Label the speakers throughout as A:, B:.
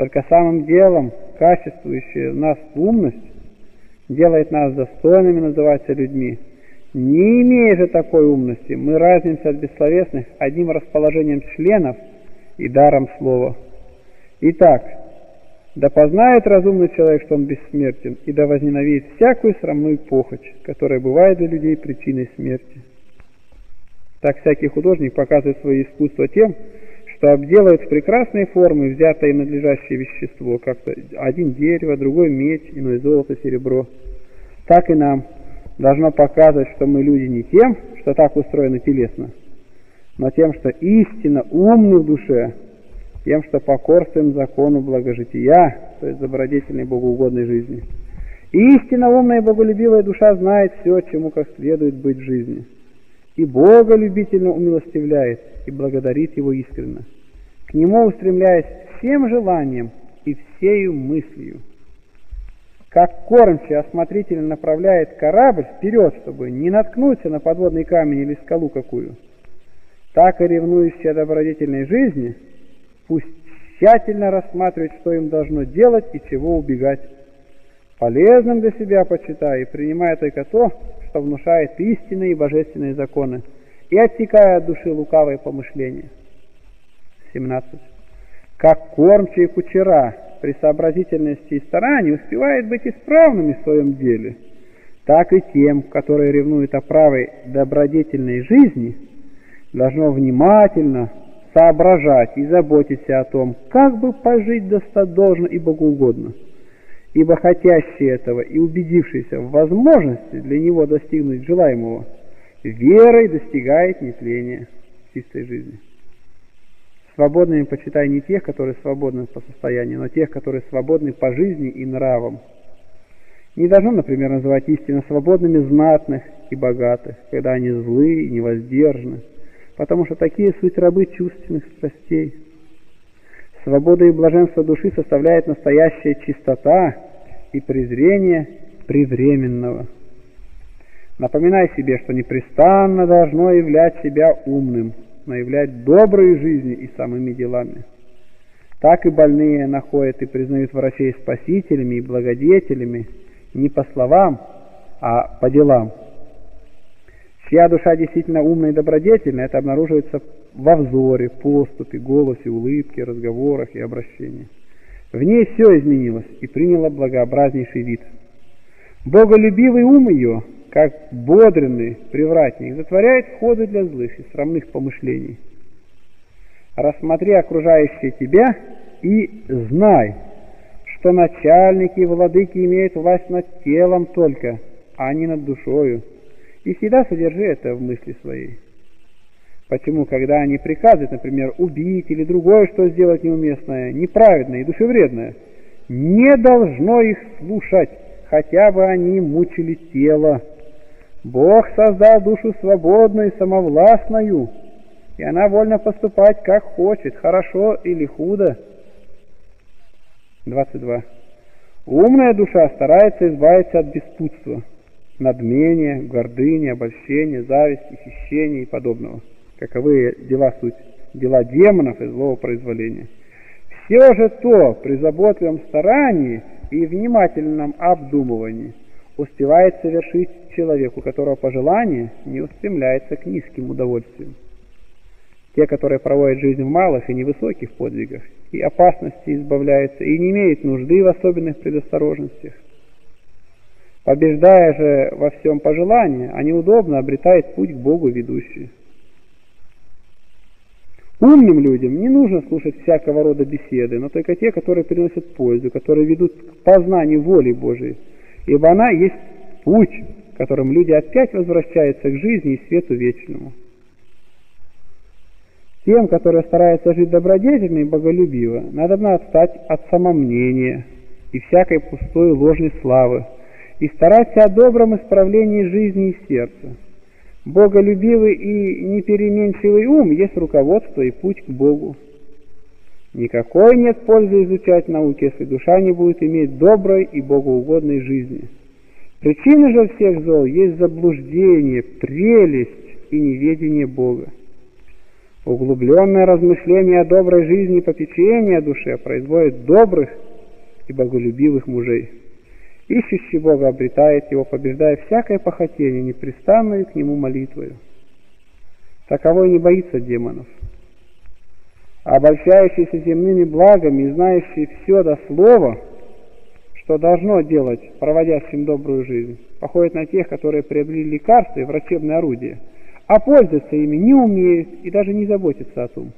A: Только самым делом, качествующая в нас умность, делает нас достойными называться людьми. Не имея же такой умности, мы разнимся от бессловесных одним расположением членов и даром слова. Итак, да познает разумный человек, что он бессмертен, и да возненавидит всякую срамную похоть, которая бывает для людей причиной смерти. Так всякий художник показывает свое искусство тем, что обделывает в прекрасные формы взятое надлежащее вещество, как-то один дерево, другой медь, иной золото, серебро. Так и нам должно показывать, что мы люди не тем, что так устроены телесно, но тем, что истинно умны в душе, тем, что покорствуем закону благожития, то есть добродетельной богоугодной жизни. И истинно умная и боголюбивая душа знает все, чему как следует быть в жизни. И Бога любительно умилостивляет и благодарит Его искренно, к Нему устремляясь всем желанием и всею мыслью. Как кормчий осмотрительно направляет корабль вперед, чтобы не наткнуться на подводный камень или скалу какую, так и ревнующий о добродетельной жизни – Пусть тщательно рассматривает, что им должно делать и чего убегать. Полезным для себя почитай, и принимая только то, что внушает истинные и божественные законы, и оттекая от души лукавые помышления. 17. Как кормчие кучера при сообразительности и старании успевает быть исправными в своем деле, так и тем, которые ревнуют о правой добродетельной жизни, должно внимательно соображать и заботиться о том, как бы пожить достаточно и богоугодно. Ибо хотящий этого и убедившийся в возможности для него достигнуть желаемого, верой достигает нетления чистой жизни. Свободными почитай не тех, которые свободны по состоянию, но тех, которые свободны по жизни и нравам. Не должно, например, называть истинно свободными знатных и богатых, когда они злы и невоздержаны, потому что такие суть рабы чувственных страстей. Свобода и блаженство души составляет настоящая чистота и презрение привременного. Напоминай себе, что непрестанно должно являть себя умным, но являть добрые жизни и самыми делами. Так и больные находят и признают врачей спасителями и благодетелями не по словам, а по делам. Чья душа действительно умная и добродетельная, это обнаруживается во взоре, поступе, голосе, улыбке, разговорах и обращении. В ней все изменилось и приняло благообразнейший вид. Боголюбивый ум ее, как бодренный привратник, затворяет входы для злых и срамных помышлений. Рассмотри окружающее тебя и знай, что начальники и владыки имеют власть над телом только, а не над душою и всегда содержи это в мысли своей. Почему, когда они приказывают, например, убить или другое, что сделать неуместное, неправедное и душевредное, не должно их слушать, хотя бы они мучили тело. Бог создал душу свободную и самовластную, и она вольна поступать, как хочет, хорошо или худо. 22. Умная душа старается избавиться от беспутства надмение, гордыня, обольщение, зависть, хищение и подобного. Каковы дела суть? Дела демонов и злого произволения. Все же то при заботливом старании и внимательном обдумывании успевает совершить человек, у которого пожелание не устремляется к низким удовольствиям. Те, которые проводят жизнь в малых и невысоких подвигах, и опасности избавляются, и не имеют нужды в особенных предосторожностях, Побеждая же во всем пожелание, а неудобно обретает путь к Богу ведущий. Умным людям не нужно слушать всякого рода беседы, но только те, которые приносят пользу, которые ведут к познанию воли Божией, ибо она есть путь, которым люди опять возвращаются к жизни и свету вечному. Тем, которые стараются жить добродетельно и боголюбиво, надо отстать от самомнения и всякой пустой ложной славы, и стараться о добром исправлении жизни и сердца. Боголюбивый и непеременчивый ум есть руководство и путь к Богу. Никакой нет пользы изучать науки, если душа не будет иметь доброй и богоугодной жизни. Причина же всех зол есть заблуждение, прелесть и неведение Бога. Углубленное размышление о доброй жизни и попечение о душе производит добрых и боголюбивых мужей. Ищущий Бога обретает его, побеждая всякое похотение, непрестанную к нему молитвою. Таковой не боится демонов. Обольщающийся земными благами и знающий все до слова, что должно делать проводящим добрую жизнь, походит на тех, которые приобрели лекарства и врачебные орудия, а пользоваться ими не умеют и даже не заботятся о том.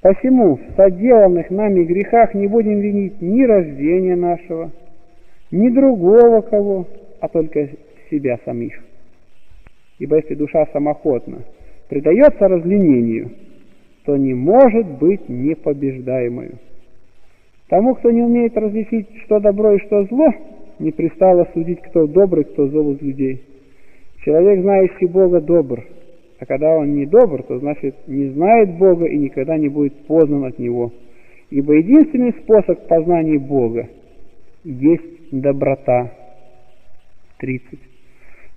A: Посему в соделанных нами грехах не будем винить ни рождения нашего, ни другого кого, а только себя самих. Ибо если душа самоходна предается разленению, то не может быть непобеждаемой. Тому, кто не умеет различить, что добро и что зло, не пристало судить, кто добрый, кто зол из людей. Человек, знающий Бога, добр, а когда он не добр, то значит не знает Бога и никогда не будет познан от Него. Ибо единственный способ познания Бога есть доброта. 30.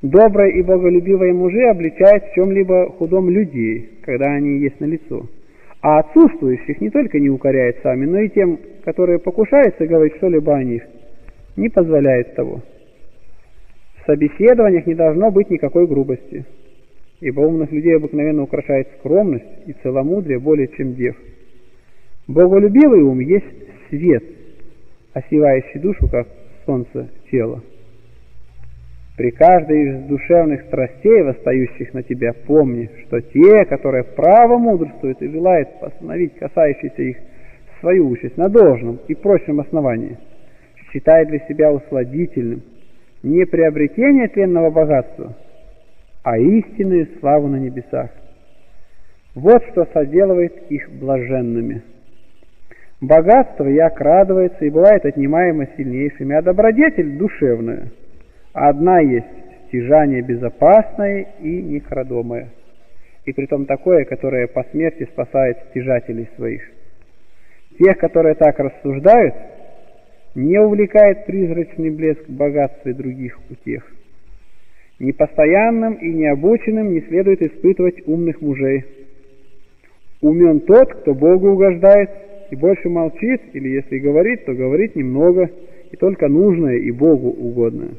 A: Добрые и боголюбивые мужи обличают в чем-либо худом людей, когда они есть на лицо. А отсутствующих не только не укоряет сами, но и тем, которые покушаются говорить что-либо о них, не позволяет того. В собеседованиях не должно быть никакой грубости, ибо умных людей обыкновенно украшает скромность и целомудрие более чем дев. Боголюбивый ум есть свет, осевающий душу, как солнце тело. При каждой из душевных страстей, восстающих на тебя, помни, что те, которые право мудрствуют и желают постановить касающиеся их свою участь на должном и прочном основании, считают для себя усладительным не приобретение тленного богатства, а истинную славу на небесах. Вот что соделывает их блаженными. Богатство як радуется и бывает отнимаемо сильнейшими, а добродетель душевная. Одна есть стяжание безопасное и некродомое, и притом такое, которое по смерти спасает стяжателей своих. Тех, которые так рассуждают, не увлекает призрачный блеск богатства и других утех. Непостоянным и необученным не следует испытывать умных мужей. Умен тот, кто Богу угождает, и больше молчит, или если говорит, то говорит немного, и только нужное и Богу угодное.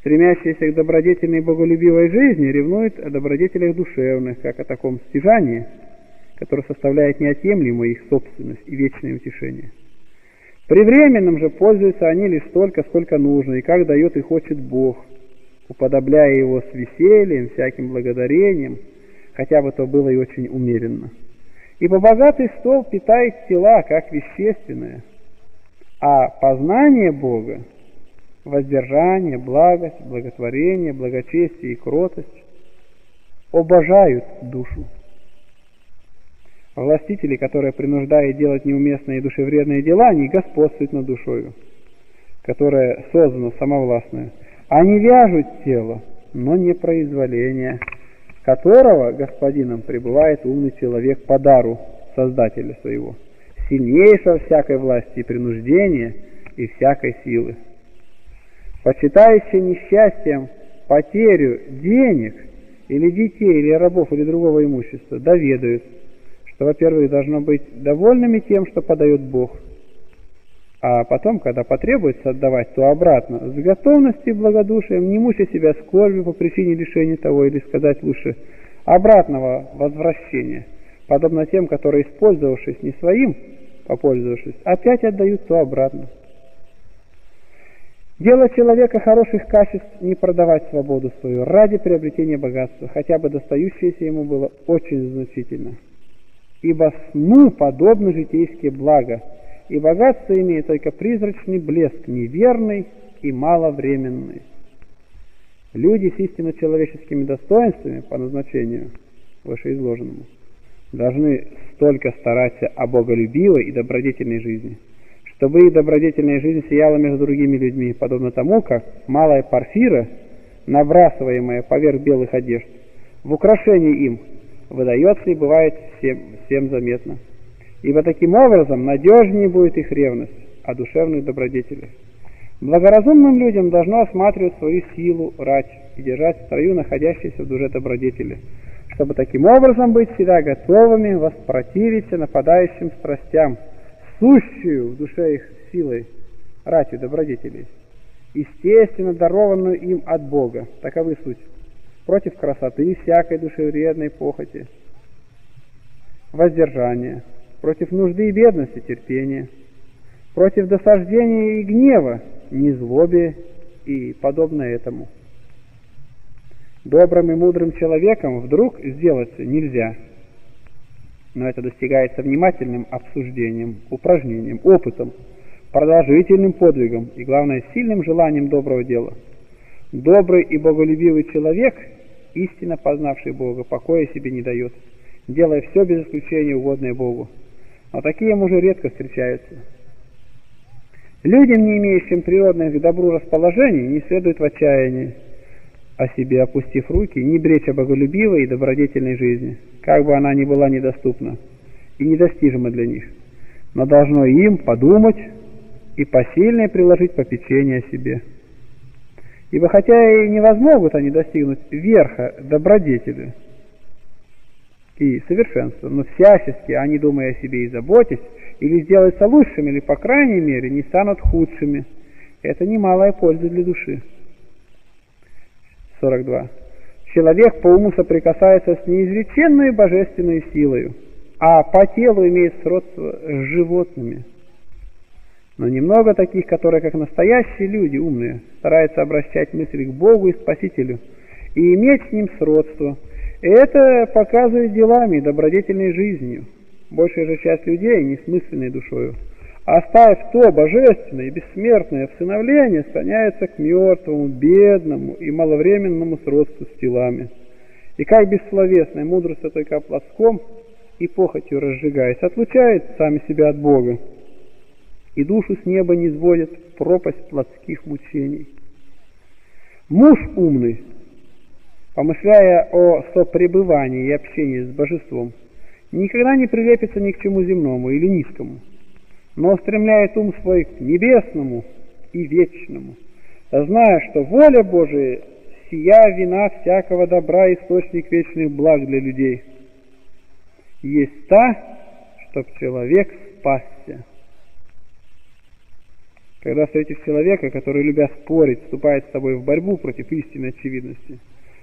A: Стремящиеся к добродетельной и боголюбивой жизни ревнуют о добродетелях душевных, как о таком стяжании, которое составляет неотъемлемую их собственность и вечное утешение. При временном же пользуются они лишь столько, сколько нужно, и как дает и хочет Бог, уподобляя его с весельем, всяким благодарением, хотя бы то было и очень умеренно. Ибо богатый стол питает тела, как вещественное, а познание Бога, воздержание, благость, благотворение, благочестие и кротость обожают душу. Властители, которые принуждают делать неуместные и душевредные дела, не господствуют над душою, которая создана самовластную. Они вяжут тело, но не произволение которого господином пребывает умный человек по дару Создателя своего, сильнейшего всякой власти и принуждения и всякой силы. Почитающий несчастьем потерю денег или детей, или рабов, или другого имущества, доведают, что, во-первых, должно быть довольными тем, что подает Бог – а потом, когда потребуется отдавать, то обратно, с готовностью и благодушием, не мучая себя скорбью по причине лишения того, или сказать лучше, обратного возвращения, подобно тем, которые, использовавшись не своим, попользовавшись, опять отдают то обратно. Дело человека хороших качеств не продавать свободу свою ради приобретения богатства, хотя бы достающееся ему было очень значительно. Ибо сну подобны житейские блага, и богатство имеет только призрачный блеск, неверный и маловременный. Люди с истинно человеческими достоинствами по назначению вышеизложенному должны столько стараться о боголюбивой и добродетельной жизни, чтобы их добродетельная жизнь сияла между другими людьми, подобно тому, как малая парфира, набрасываемая поверх белых одежд, в украшении им выдается и бывает всем, всем заметно ибо таким образом надежнее будет их ревность о душевных добродетелях. Благоразумным людям должно осматривать свою силу, рать и держать в строю находящиеся в душе добродетели, чтобы таким образом быть всегда готовыми воспротивиться нападающим страстям, сущую в душе их силой, ратью добродетелей, естественно дарованную им от Бога, таковы суть, против красоты всякой душевредной похоти, воздержания, против нужды и бедности терпения, против досаждения и гнева, незлобия и подобное этому. Добрым и мудрым человеком вдруг сделаться нельзя, но это достигается внимательным обсуждением, упражнением, опытом, продолжительным подвигом и, главное, сильным желанием доброго дела. Добрый и боголюбивый человек, истинно познавший Бога, покоя себе не дает, делая все без исключения угодное Богу. Но такие мужи редко встречаются. Людям, не имеющим природных к добру расположений, не следует в отчаянии о себе опустив руки, не бречь о боголюбивой и добродетельной жизни, как бы она ни была недоступна и недостижима для них, но должно им подумать и посильнее приложить попечение о себе. Ибо хотя и не возмогут они достигнуть верха добродетели и совершенства, но всячески они, думая о себе и заботясь, или сделаются лучшими, или, по крайней мере, не станут худшими. Это немалая польза для души. 42. Человек по уму соприкасается с неизреченной божественной силой, а по телу имеет сродство с животными. Но немного таких, которые, как настоящие люди, умные, стараются обращать мысли к Богу и Спасителю и иметь с Ним сродство. И это показывает делами, добродетельной жизнью. Большая же часть людей несмысленной душою – оставив то божественное и бессмертное всыновление, склоняется к мертвому, бедному и маловременному сродству с телами. И как бессловесная мудрость только плоском и похотью разжигаясь, отлучает сами себя от Бога, и душу с неба не сводит пропасть плотских мучений. Муж умный, помышляя о сопребывании и общении с божеством, никогда не прилепится ни к чему земному или низкому – но устремляет ум свой к небесному и вечному, зная, что воля Божия сия вина всякого добра, источник вечных благ для людей. Есть та, чтоб человек спасся. Когда встретишь человека, который, любя спорить, вступает с тобой в борьбу против истинной очевидности,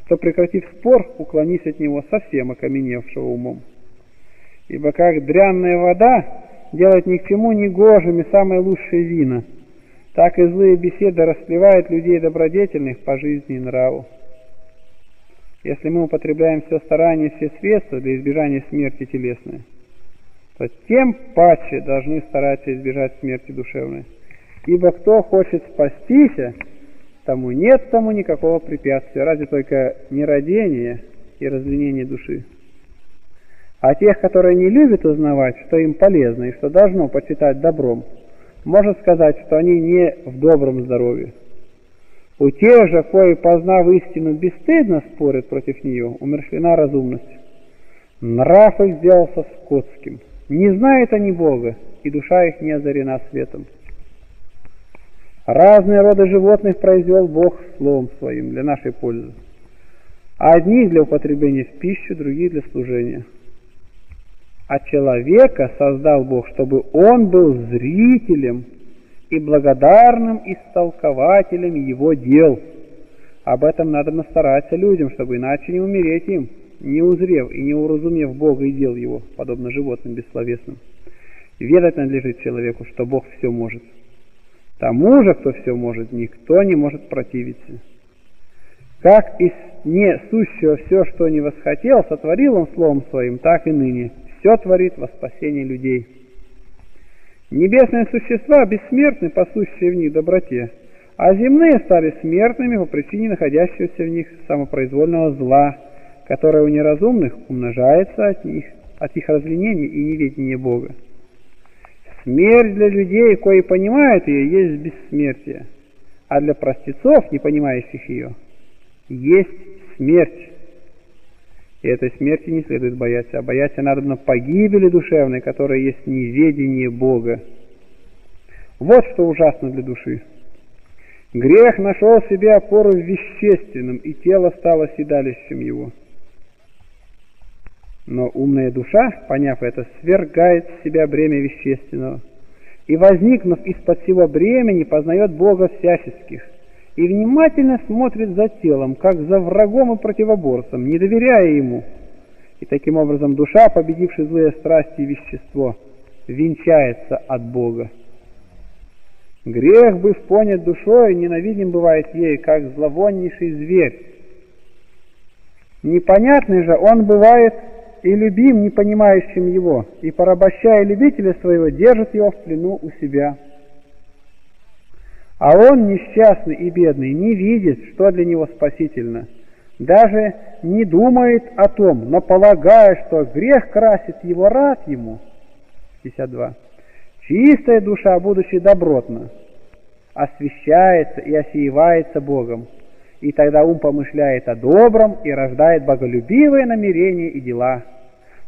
A: то, прекратив спор, уклонись от него совсем окаменевшего умом. Ибо как дрянная вода делать ни к чему не гожими самые лучшие вина. Так и злые беседы расплевают людей добродетельных по жизни и нраву. Если мы употребляем все старания, все средства для избежания смерти телесной, то тем паче должны стараться избежать смерти душевной. Ибо кто хочет спастись, тому нет тому никакого препятствия, разве только нерадение и разленение души. А тех, которые не любят узнавать, что им полезно и что должно почитать добром, можно сказать, что они не в добром здоровье. У тех же, кои, познав истину, бесстыдно спорят против нее, умершлена разумность. Нрав их сделался скотским. Не знают они Бога, и душа их не озарена светом. Разные роды животных произвел Бог словом своим для нашей пользы. Одни для употребления в пищу, другие для служения – а человека создал Бог, чтобы он был зрителем и благодарным истолкователем его дел. Об этом надо настараться людям, чтобы иначе не умереть им, не узрев и не уразумев Бога и дел его, подобно животным бессловесным. Ведать надлежит человеку, что Бог все может. Тому же, кто все может, никто не может противиться. Как из не сущего все, что не восхотел, сотворил он словом своим, так и ныне – все творит во спасение людей. Небесные существа бессмертны по сущей в них доброте, а земные стали смертными по причине находящегося в них самопроизвольного зла, которое у неразумных умножается от них, от их разленения и неведения Бога. Смерть для людей, кои понимают ее, есть бессмертие, а для простецов, не понимающих ее, есть смерть. И этой смерти не следует бояться, а бояться надо на погибели душевной, которая есть неведение Бога. Вот что ужасно для души. Грех нашел себе опору в вещественном, и тело стало седалищем его. Но умная душа, поняв это, свергает с себя бремя вещественного, и, возникнув из-под всего бремени, познает Бога всяческих, и внимательно смотрит за телом, как за врагом и противоборцем, не доверяя ему. И таким образом душа, победившая злые страсти и вещество, венчается от Бога. Грех, быв понят душой, ненавидим бывает ей, как зловоннейший зверь. Непонятный же он бывает и любим не понимающим его, и, порабощая любителя своего, держит его в плену у себя. А он, несчастный и бедный, не видит, что для него спасительно, даже не думает о том, но полагая, что грех красит его, рад ему. 52. Чистая душа, будучи добротна, освящается и осеивается Богом, и тогда ум помышляет о добром и рождает боголюбивые намерения и дела.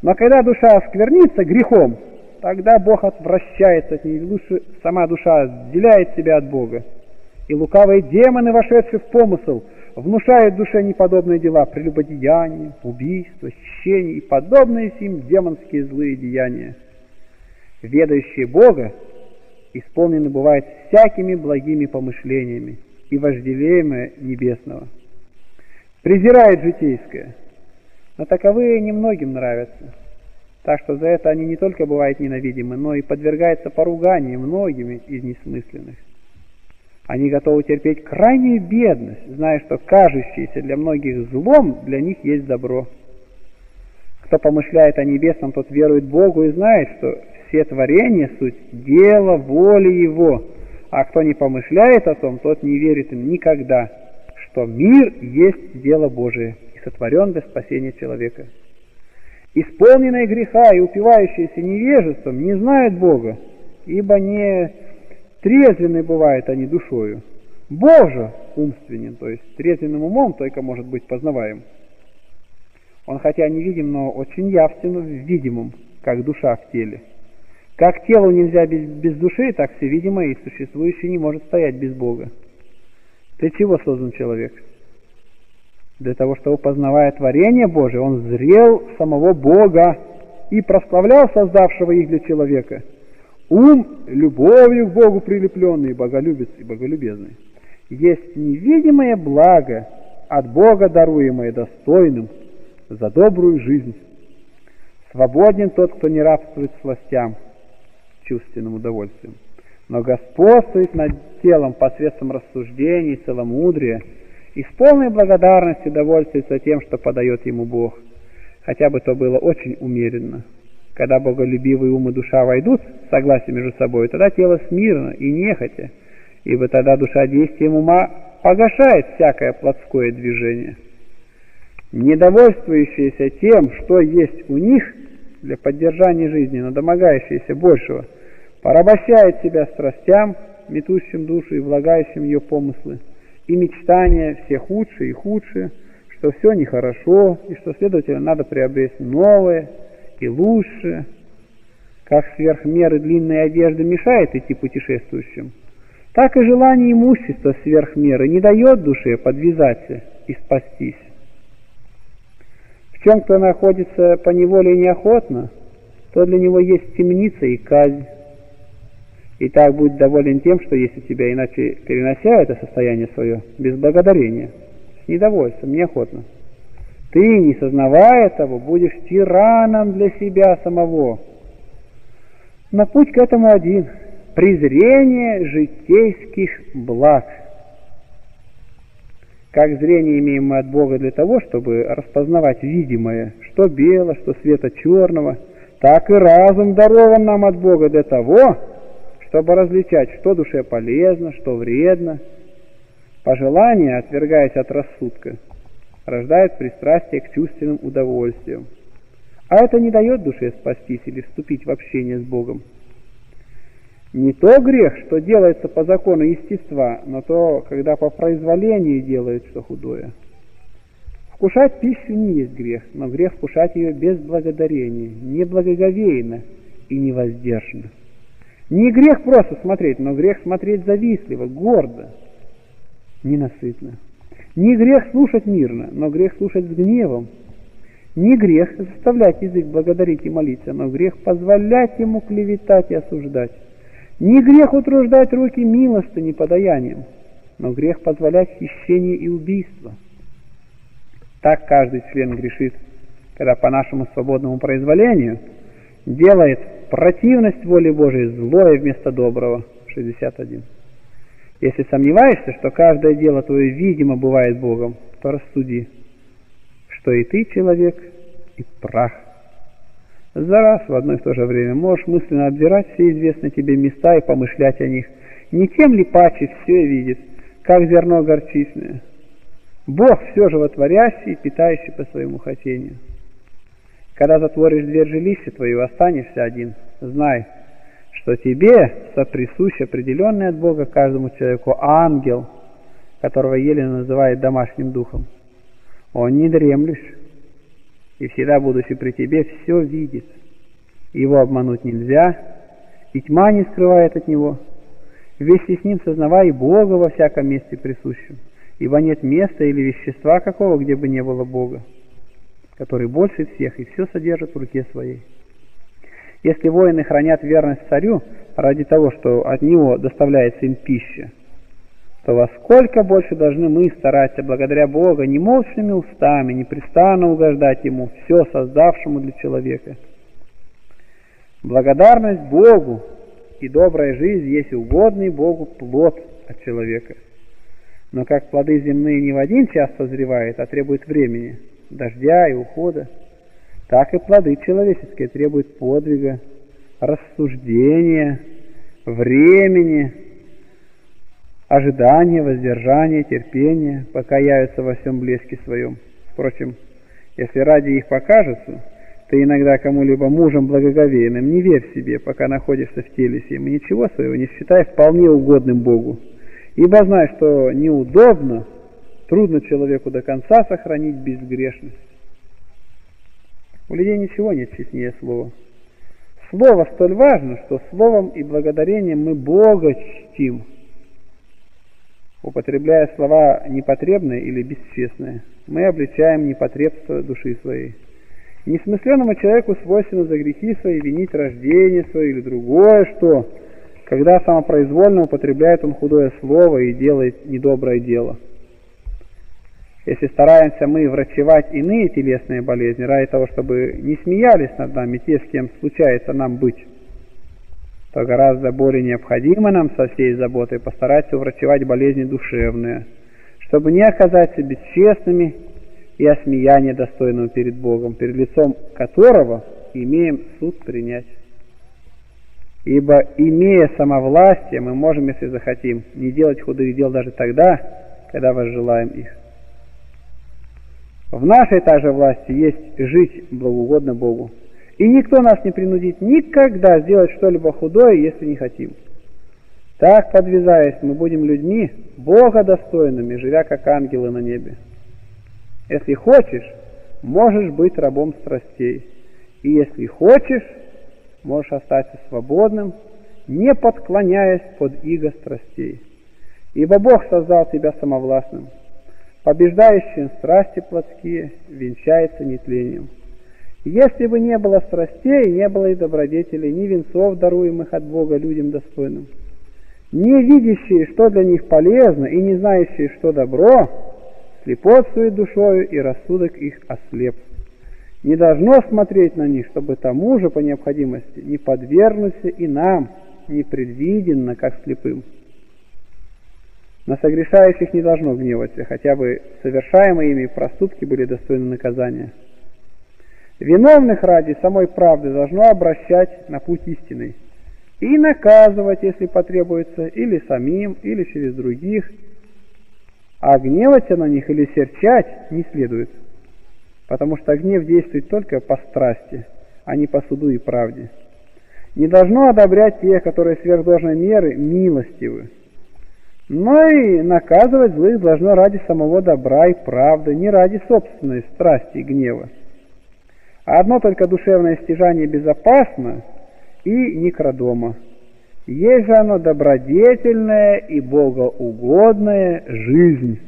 A: Но когда душа осквернится грехом, тогда Бог отвращается от нее, лучше сама душа отделяет себя от Бога. И лукавые демоны, вошедшие в помысл, внушают душе неподобные дела, прелюбодеяние, убийство, хищение и подобные сим демонские злые деяния. Ведающие Бога исполнены бывают всякими благими помышлениями и вожделеемые небесного. Презирает житейское, но таковые немногим нравятся. Так что за это они не только бывают ненавидимы, но и подвергаются поруганию многими из несмысленных. Они готовы терпеть крайнюю бедность, зная, что кажущееся для многих злом для них есть добро. Кто помышляет о небесном, тот верует Богу и знает, что все творения суть дело воли Его, а кто не помышляет о том, тот не верит им никогда, что мир есть дело Божие и сотворен для спасения человека. Исполненные греха и упивающиеся невежеством не знают Бога, ибо не трезвенны бывают они душою. Бог же умственен, то есть трезвенным умом только может быть познаваем. Он хотя не видим, но очень явственно видимым, как душа в теле. Как телу нельзя без, без души, так все видимое и существующее не может стоять без Бога. Для чего создан человек? Для того, чтобы, познавая творение Божие, он зрел самого Бога и прославлял создавшего их для человека. Ум, любовью к Богу прилепленный, боголюбец и боголюбезный, есть невидимое благо от Бога даруемое достойным за добрую жизнь. Свободен тот, кто не рабствует властям, чувственным удовольствием, но господствует над телом посредством рассуждений, целомудрия и с полной благодарностью довольствуется тем, что подает ему Бог, хотя бы то было очень умеренно. Когда боголюбивые ум и душа войдут в согласие между собой, тогда тело смирно и нехотя, ибо тогда душа действием ума погашает всякое плотское движение. Недовольствующиеся тем, что есть у них для поддержания жизни, но домогающиеся большего – порабощает себя страстям, метущим душу и влагающим ее помыслы, и мечтания все худшие и худшие, что все нехорошо, и что, следовательно, надо приобрести новое и лучшее, как сверх меры длинная одежда мешает идти путешествующим, так и желание имущества сверх меры не дает душе подвязаться и спастись. В чем кто находится по неволе неохотно, то для него есть темница и казнь. И так будь доволен тем, что есть у тебя, иначе перенося это состояние свое без благодарения, с недовольством, неохотно. Ты, не сознавая того, будешь тираном для себя самого. Но путь к этому один – презрение житейских благ. Как зрение имеем мы от Бога для того, чтобы распознавать видимое, что бело, что света черного, так и разум дарован нам от Бога для того, чтобы различать, что душе полезно, что вредно. Пожелание, отвергаясь от рассудка, рождает пристрастие к чувственным удовольствиям. А это не дает душе спастись или вступить в общение с Богом. Не то грех, что делается по закону естества, но то, когда по произволению делают что худое. Вкушать пищу не есть грех, но грех вкушать ее без благодарения, неблагоговейно и невоздержно. Не грех просто смотреть, но грех смотреть завистливо, гордо, ненасытно. Не грех слушать мирно, но грех слушать с гневом. Не грех заставлять язык благодарить и молиться, но грех позволять ему клеветать и осуждать. Не грех утруждать руки милостыни подаянием, но грех позволять хищение и убийство. Так каждый член грешит, когда по нашему свободному произволению делает противность воле Божией злое вместо доброго. 61. Если сомневаешься, что каждое дело твое видимо бывает Богом, то рассуди, что и ты человек, и прах. За раз в одно и то же время можешь мысленно обзирать все известные тебе места и помышлять о них. Не тем ли паче все видит, как зерно горчичное? Бог все животворящий и питающий по своему хотению. Когда затворишь дверь жилища твоего, останешься один. Знай, что тебе соприсущ определенный от Бога каждому человеку ангел, которого еле называет домашним духом. Он не дремлешь, и всегда, будучи при тебе, все видит. Его обмануть нельзя, и тьма не скрывает от него. Вместе с ним сознавай Бога во всяком месте присущем, ибо нет места или вещества какого, где бы не было Бога, который больше всех и все содержит в руке своей. Если воины хранят верность царю ради того, что от него доставляется им пища, то во сколько больше должны мы стараться благодаря Бога немолчными устами, непрестанно угождать Ему, все создавшему для человека. Благодарность Богу и добрая жизнь есть угодный Богу плод от человека. Но как плоды земные не в один час созревают, а требуют времени, дождя и ухода, так и плоды человеческие требуют подвига, рассуждения, времени, ожидание, воздержание, терпение, пока явятся во всем блеске своем. Впрочем, если ради их покажется, ты иногда кому-либо мужем благоговейным не верь себе, пока находишься в теле сим, и ничего своего не считай вполне угодным Богу. Ибо знай, что неудобно, трудно человеку до конца сохранить безгрешность. У людей ничего нет честнее слова. Слово столь важно, что словом и благодарением мы Бога чтим – Употребляя слова непотребные или бесчестные, мы обличаем непотребство души своей. Несмысленному человеку свойственно за грехи свои винить рождение свое или другое, что, когда самопроизвольно употребляет он худое слово и делает недоброе дело. Если стараемся мы врачевать иные телесные болезни ради того, чтобы не смеялись над нами те, с кем случается нам быть, то гораздо более необходимо нам со всей заботой постараться уврачевать болезни душевные, чтобы не оказаться бесчестными и осмеяния достойного перед Богом, перед лицом которого имеем суд принять. Ибо, имея самовластие, мы можем, если захотим, не делать худых дел даже тогда, когда возжелаем их. В нашей также власти есть жить благоугодно Богу, и никто нас не принудит никогда сделать что-либо худое, если не хотим. Так, подвязаясь, мы будем людьми, Бога достойными, живя как ангелы на небе. Если хочешь, можешь быть рабом страстей. И если хочешь, можешь остаться свободным, не подклоняясь под иго страстей. Ибо Бог создал тебя самовластным. Побеждающим страсти плотские венчается нетлением. Если бы не было страстей, не было и добродетелей, ни венцов, даруемых от Бога людям достойным. Не видящие, что для них полезно, и не знающие, что добро, слепотствует душою, и рассудок их ослеп. Не должно смотреть на них, чтобы тому же по необходимости не подвергнуться и нам, непредвиденно, как слепым. На согрешающих не должно гневаться, хотя бы совершаемые ими проступки были достойны наказания. Виновных ради самой правды должно обращать на путь истинный и наказывать, если потребуется, или самим, или через других. А гневаться на них или серчать не следует, потому что гнев действует только по страсти, а не по суду и правде. Не должно одобрять тех, которые сверх должной меры милостивы, но и наказывать злых должно ради самого добра и правды, не ради собственной страсти и гнева. А одно только душевное стяжание безопасно и некродома. Есть же оно добродетельная и богоугодная жизнь,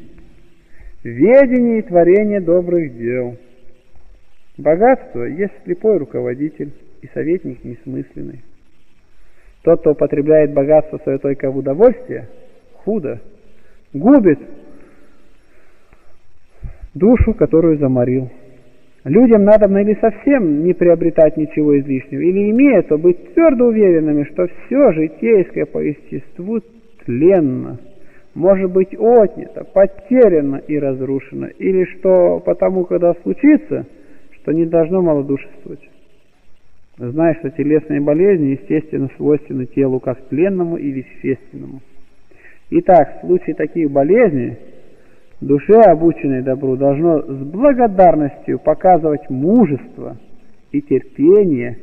A: ведение и творение добрых дел. Богатство есть слепой руководитель и советник несмысленный. Тот, кто употребляет богатство свое только в удовольствие, худо, губит душу, которую заморил. Людям надо или совсем не приобретать ничего излишнего, или имея, то быть твердо уверенными, что все житейское по естеству тленно, может быть отнято, потеряно и разрушено, или что потому, когда случится, что не должно малодушествовать. Знаешь, что телесные болезни, естественно, свойственны телу как тленному и вещественному. Итак, в случае таких болезней – Душе, обученной добру, должно с благодарностью показывать мужество и терпение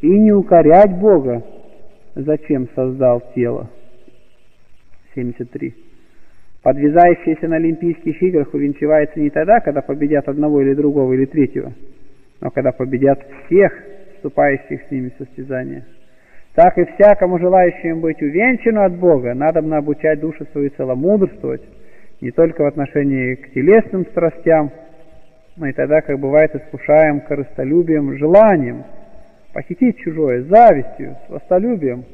A: и не укорять Бога, зачем создал тело. 73. Подвязающийся на Олимпийских играх увенчивается не тогда, когда победят одного или другого или третьего, но когда победят всех, вступающих с ними в состязание. Так и всякому желающему быть увенчанным от Бога, надо обучать душу свою целомудрствовать, не только в отношении к телесным страстям, но и тогда, как бывает, искушаем корыстолюбием, желанием похитить чужое, завистью, сластолюбием,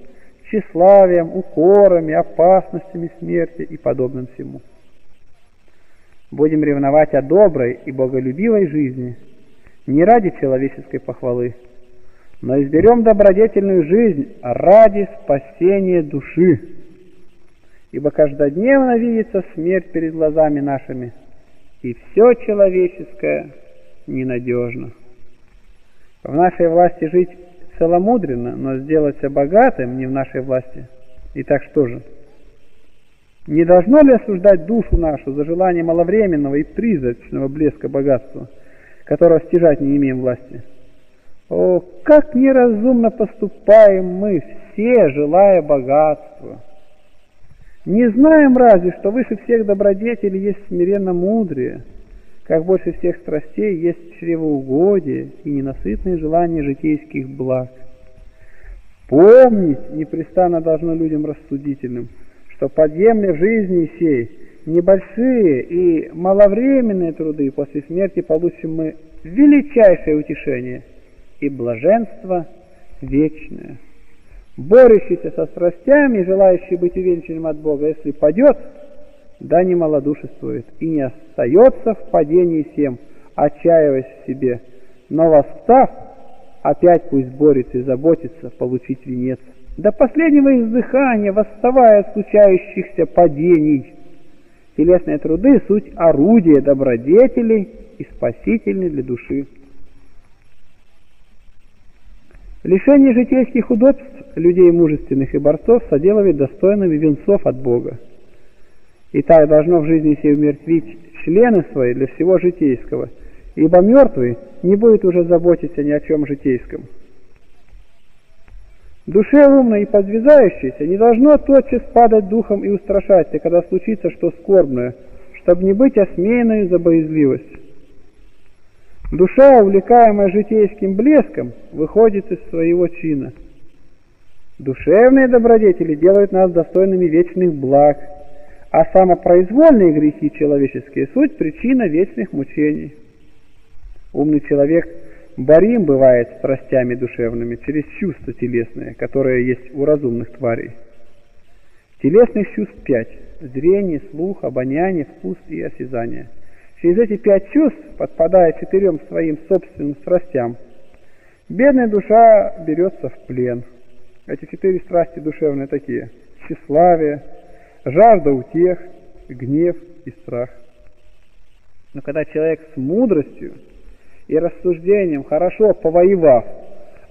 A: тщеславием, укорами, опасностями смерти и подобным всему. Будем ревновать о доброй и боголюбивой жизни, не ради человеческой похвалы, но изберем добродетельную жизнь ради спасения души ибо каждодневно видится смерть перед глазами нашими, и все человеческое ненадежно. В нашей власти жить целомудренно, но сделаться богатым не в нашей власти. Итак, что же? Не должно ли осуждать душу нашу за желание маловременного и призрачного блеска богатства, которого стяжать не имеем власти? О, как неразумно поступаем мы все, желая богатства! Не знаем разве, что выше всех добродетелей есть смиренно мудрее, как больше всех страстей есть чревоугодие и ненасытные желания житейских благ. Помнить непрестанно должно людям рассудительным, что подъемные в жизни сей небольшие и маловременные труды после смерти получим мы величайшее утешение и блаженство вечное борющийся со страстями, желающий быть увенчанным от Бога, если падет, да не малодушествует и не остается в падении всем, отчаиваясь в себе, но восстав, опять пусть борется и заботится получить венец. До последнего издыхания, восставая от случающихся падений. Телесные труды – суть орудия добродетелей и спасительны для души. Лишение житейских удобств людей мужественных и борцов соделывает достойными венцов от Бога. И так должно в жизни сей умертвить члены свои для всего житейского, ибо мертвый не будет уже заботиться ни о чем житейском. Душе умной и подвязающейся не должно тотчас падать духом и устрашаться, когда случится что скорбное, чтобы не быть осмеянной за боязливость. Душа, увлекаемая житейским блеском, выходит из своего чина. Душевные добродетели делают нас достойными вечных благ, а самопроизвольные грехи человеческие – суть причина вечных мучений. Умный человек борим бывает страстями душевными через чувства телесные, которые есть у разумных тварей. Телесных чувств пять – зрение, слух, обоняние, вкус и осязание – Через эти пять чувств, подпадая четырем своим собственным страстям, бедная душа берется в плен. Эти четыре страсти душевные такие – тщеславие, жажда утех, гнев и страх. Но когда человек с мудростью и рассуждением, хорошо повоевав,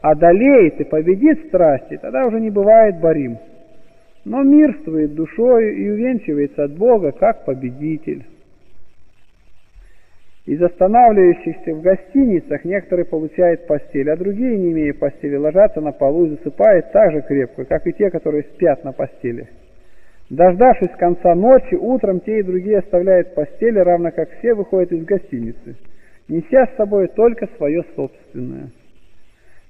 A: одолеет и победит страсти, тогда уже не бывает борим, но мирствует душою и увенчивается от Бога как победитель. Из останавливающихся в гостиницах некоторые получают постель, а другие, не имея постели, ложатся на полу и засыпают так же крепко, как и те, которые спят на постели. Дождавшись конца ночи, утром те и другие оставляют постели, равно как все выходят из гостиницы, неся с собой только свое собственное.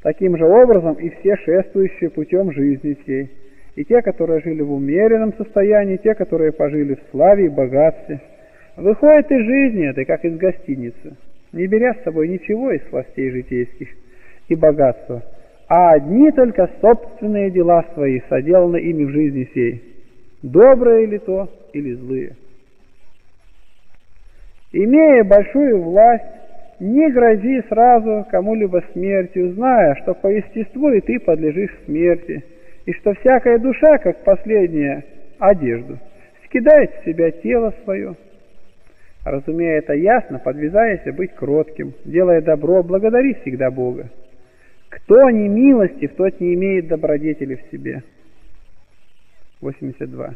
A: Таким же образом и все шествующие путем жизни сей, и те, которые жили в умеренном состоянии, и те, которые пожили в славе и богатстве – выходит из жизни этой, как из гостиницы. не беря с собой ничего из властей житейских и богатства, а одни только собственные дела свои соделаны ими в жизни сей, добрые ли то или злые. Имея большую власть, не грози сразу кому-либо смертью, зная, что по естеству и ты подлежишь смерти, и что всякая душа, как последняя одежду, скидает с себя тело свое. Разумея это ясно, подвязаясь быть кротким, делая добро, благодари всегда Бога. Кто не милостив, тот не имеет добродетели в себе. 82.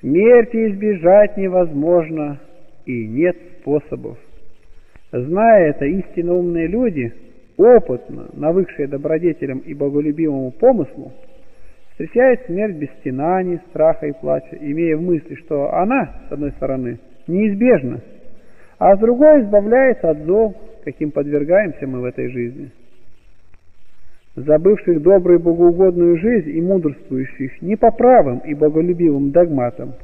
A: Смерти избежать невозможно, и нет способов. Зная это, истинно умные люди, опытно навыкшие добродетелям и боголюбивому помыслу, встречают смерть без стенаний, страха и плача, имея в мысли, что она, с одной стороны, неизбежна, а с другой избавляется от зол, каким подвергаемся мы в этой жизни. Забывших добрую богоугодную жизнь и мудрствующих не по правым и боголюбивым догматам,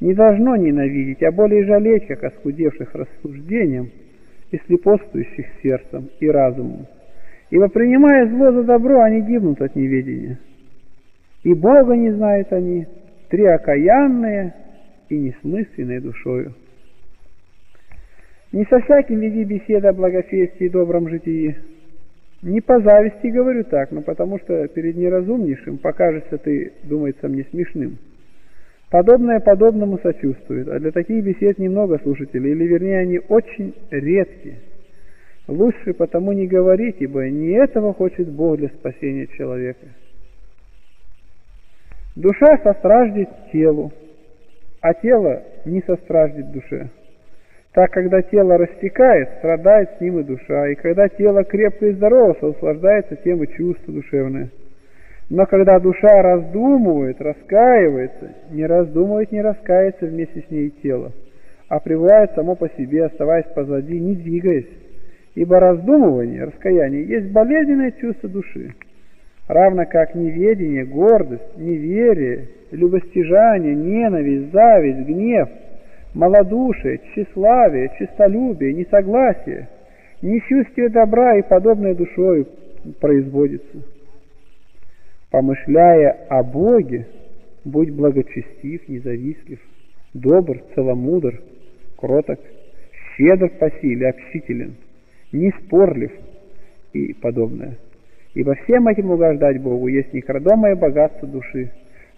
A: не должно ненавидеть, а более жалеть, как оскудевших рассуждением и слепоствующих сердцем и разумом. Ибо принимая зло за добро, они гибнут от неведения. И Бога не знают они, три окаянные и несмысленные душою. Не со всяким веди беседа о благофестии и добром житии. Не по зависти говорю так, но потому что перед неразумнейшим покажется ты, думается мне, смешным. Подобное подобному сочувствует, а для таких бесед немного слушателей, или вернее они очень редки. Лучше потому не говорить, ибо не этого хочет Бог для спасения человека. Душа состраждет телу, а тело не состраждет душе. Так, когда тело растекает, страдает с ним и душа, и когда тело крепко и здорово, услаждается тем и чувство душевное. Но когда душа раздумывает, раскаивается, не раздумывает, не раскается вместе с ней тело, а пребывает само по себе, оставаясь позади, не двигаясь. Ибо раздумывание, раскаяние есть болезненное чувство души равно как неведение, гордость, неверие, любостяжание, ненависть, зависть, гнев, малодушие, тщеславие, честолюбие, несогласие, несчастье добра и подобное душою производится. Помышляя о Боге, будь благочестив, независтлив, добр, целомудр, кроток, щедр по силе, общителен, не спорлив и подобное. Ибо всем этим угождать Богу есть некрадомое богатство души,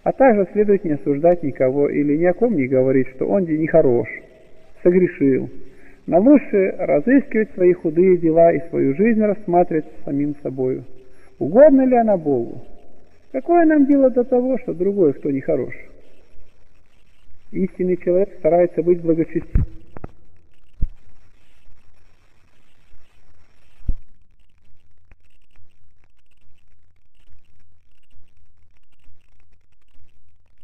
A: а также следует не осуждать никого или ни о ком не говорить, что он не хорош, согрешил, но лучше разыскивать свои худые дела и свою жизнь рассматривать самим собою. Угодно ли она Богу? Какое нам дело до того, что другой кто не хорош? Истинный человек старается быть благочестивым